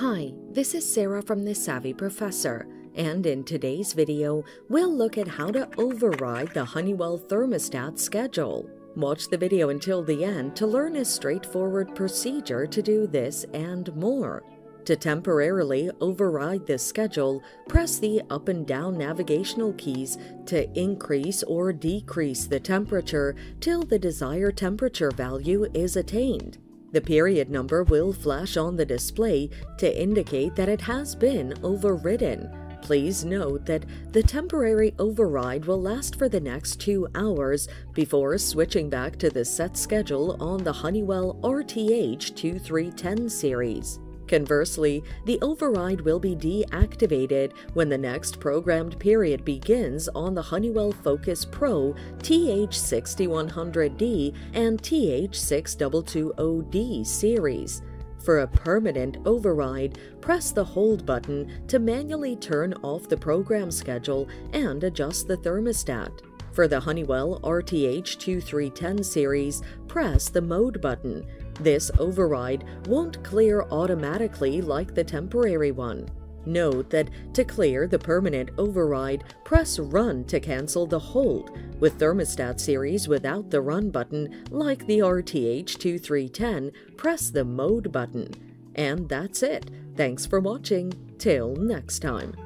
Hi, this is Sarah from The Savvy Professor, and in today's video, we'll look at how to override the Honeywell thermostat schedule. Watch the video until the end to learn a straightforward procedure to do this and more. To temporarily override this schedule, press the up and down navigational keys to increase or decrease the temperature till the desired temperature value is attained. The period number will flash on the display to indicate that it has been overridden. Please note that the temporary override will last for the next two hours before switching back to the set schedule on the Honeywell RTH 2310 series. Conversely, the override will be deactivated when the next programmed period begins on the Honeywell Focus Pro TH6100D and TH6220D series. For a permanent override, press the Hold button to manually turn off the program schedule and adjust the thermostat. For the Honeywell RTH 2310 series, press the Mode button. This override won't clear automatically like the temporary one. Note that to clear the permanent override, press Run to cancel the hold. With thermostat series without the Run button, like the RTH2310, press the Mode button. And that's it. Thanks for watching. Till next time.